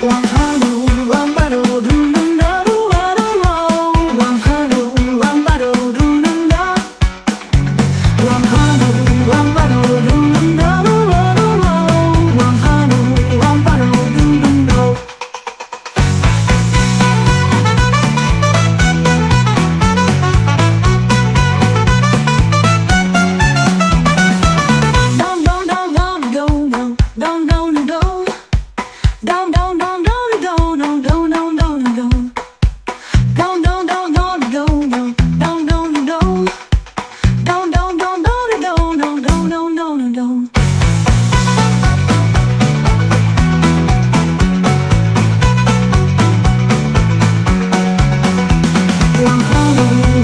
光和你。you